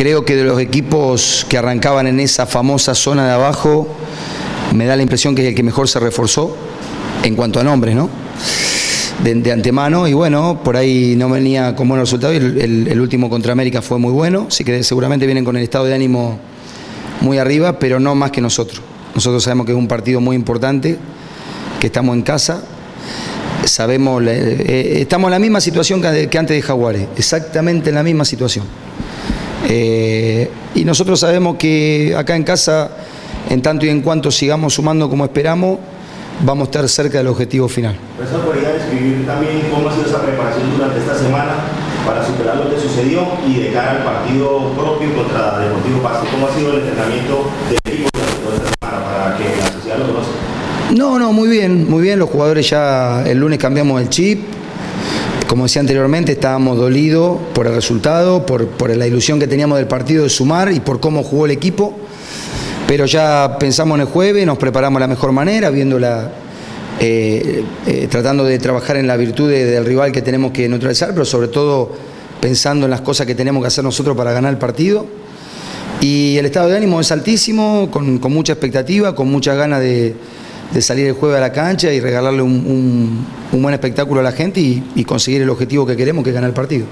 Creo que de los equipos que arrancaban en esa famosa zona de abajo, me da la impresión que es el que mejor se reforzó en cuanto a nombres, ¿no? De, antemano y bueno, por ahí no venía con buenos resultados el, el, último contra América fue muy bueno, así que seguramente vienen con el estado de ánimo muy arriba, pero no más que nosotros. Nosotros sabemos que es un partido muy importante, que estamos en casa, sabemos, eh, estamos en la misma situación que, antes de Jaguares, exactamente en la misma situación. Eh, y nosotros sabemos que acá en casa, en tanto y en cuanto sigamos sumando como esperamos, vamos a estar cerca del objetivo final. Profesor, ¿podría describir también cómo ha sido esa preparación durante esta semana para superar lo que sucedió y de cara al partido propio contra Deportivo Pasto? ¿Cómo ha sido el entrenamiento del equipo durante esta semana para que la sociedad lo conozca? No, no, muy bien, muy bien. Los jugadores ya el lunes cambiamos el chip. Como decía anteriormente, estábamos dolidos por el resultado, por, la ilusión que teníamos del partido de sumar y por cómo jugó el equipo pero ya pensamos en el jueves, nos preparamos de la mejor manera, viéndola, eh, eh, tratando de trabajar en la virtud del rival que tenemos que neutralizar, pero sobre todo pensando en las cosas que tenemos que hacer nosotros para ganar el partido. Y el estado de ánimo es altísimo, con, mucha expectativa, con muchas ganas de, salir el jueves a la cancha y regalarle un, buen espectáculo a la gente y conseguir el objetivo que queremos, que es ganar el partido.